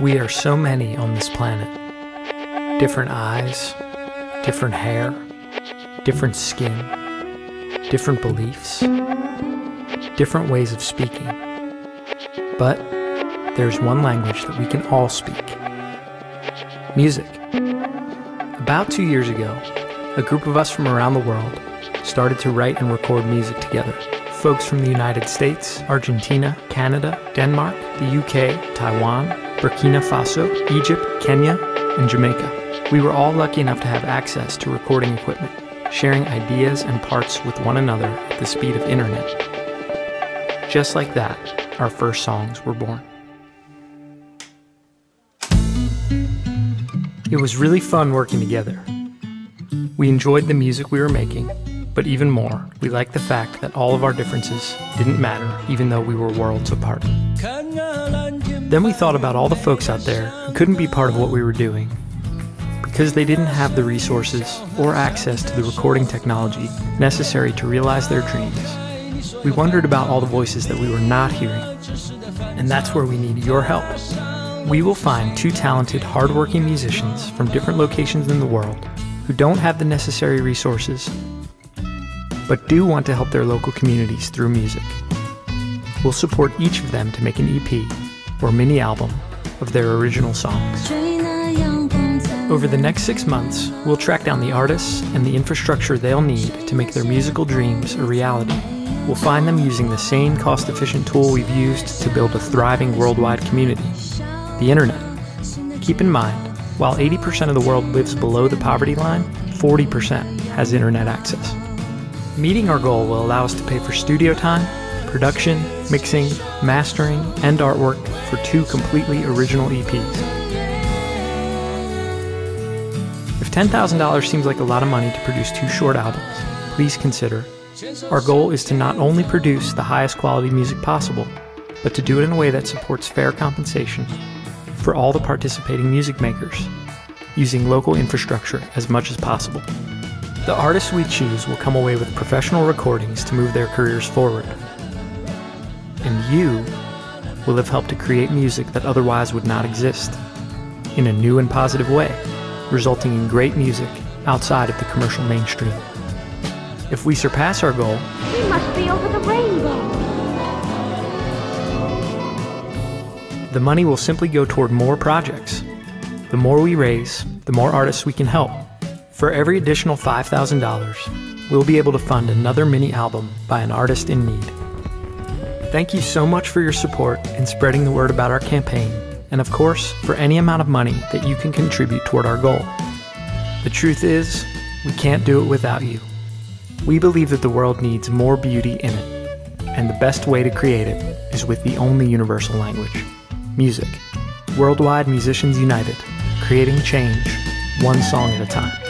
We are so many on this planet. Different eyes, different hair, different skin, different beliefs, different ways of speaking. But there's one language that we can all speak music. About two years ago, a group of us from around the world started to write and record music together. Folks from the United States, Argentina, Canada, Denmark, the UK, Taiwan, Burkina Faso, Egypt, Kenya, and Jamaica. We were all lucky enough to have access to recording equipment, sharing ideas and parts with one another at the speed of internet. Just like that, our first songs were born. It was really fun working together. We enjoyed the music we were making, but even more, we liked the fact that all of our differences didn't matter, even though we were worlds apart. Then we thought about all the folks out there who couldn't be part of what we were doing because they didn't have the resources or access to the recording technology necessary to realize their dreams. We wondered about all the voices that we were not hearing, and that's where we need your help. We will find two talented, hardworking musicians from different locations in the world who don't have the necessary resources but do want to help their local communities through music. We'll support each of them to make an EP or mini album of their original songs. Over the next six months, we'll track down the artists and the infrastructure they'll need to make their musical dreams a reality. We'll find them using the same cost efficient tool we've used to build a thriving worldwide community the internet. Keep in mind, while 80% of the world lives below the poverty line, 40% has internet access. Meeting our goal will allow us to pay for studio time, production, mixing, mastering, and artwork for two completely original EPs. If $10,000 seems like a lot of money to produce two short albums, please consider our goal is to not only produce the highest quality music possible, but to do it in a way that supports fair compensation for all the participating music makers, using local infrastructure as much as possible. The artists we choose will come away with professional recordings to move their careers forward. And you will have helped to create music that otherwise would not exist in a new and positive way, resulting in great music outside of the commercial mainstream. If we surpass our goal, we must be over the rainbow. The money will simply go toward more projects. The more we raise, the more artists we can help. For every additional $5,000, we'll be able to fund another mini album by an artist in need. Thank you so much for your support in spreading the word about our campaign, and of course, for any amount of money that you can contribute toward our goal. The truth is, we can't do it without you. We believe that the world needs more beauty in it, and the best way to create it is with the only universal language music. Worldwide Musicians United, creating change, one song at a time.